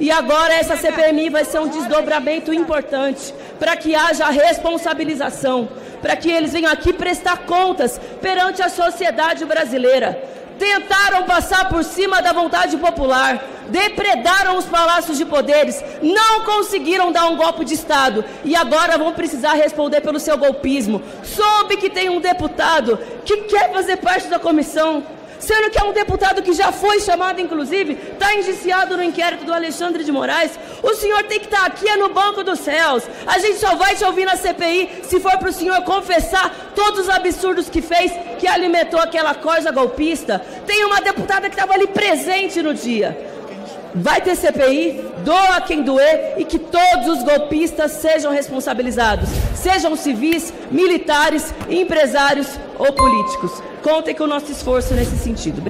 E agora essa CPMI vai ser um desdobramento importante para que haja responsabilização, para que eles venham aqui prestar contas perante a sociedade brasileira. Tentaram passar por cima da vontade popular, depredaram os palácios de poderes, não conseguiram dar um golpe de Estado e agora vão precisar responder pelo seu golpismo. Soube que tem um deputado que quer fazer parte da comissão sendo que é um deputado que já foi chamado, inclusive, está indiciado no inquérito do Alexandre de Moraes. O senhor tem que estar tá aqui é no banco dos céus. A gente só vai te ouvir na CPI se for para o senhor confessar todos os absurdos que fez, que alimentou aquela corja golpista. Tem uma deputada que estava ali presente no dia. Vai ter CPI, doa quem doer e que todos os golpistas sejam responsabilizados, sejam civis, militares, empresários ou políticos. Contem com o nosso esforço nesse sentido.